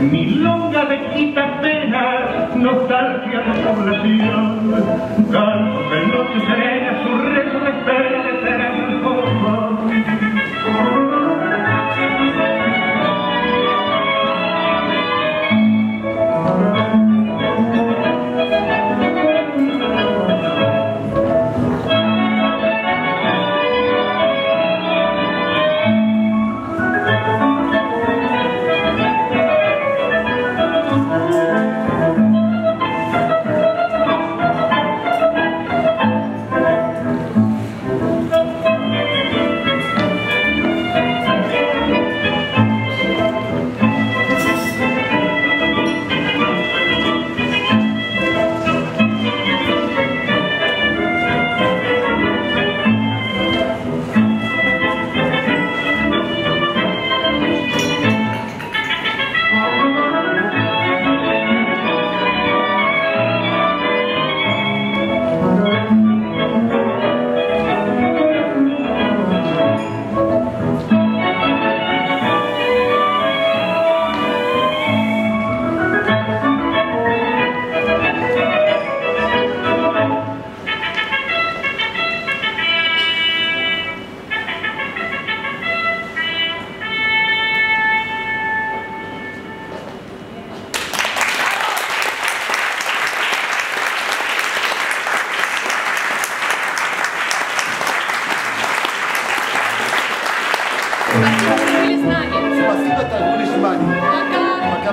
milonga de quita pena, nostalgia de población.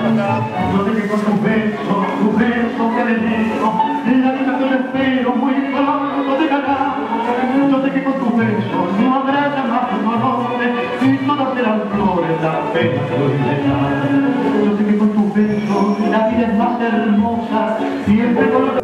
Yo te digo tu beso, tu beso que le digo, en la vida te espero muy de ganar. Yo te digo tu beso, no habrá más dolores, y todas serán flores, la Yo te tu beso, la vida es más hermosa, siempre con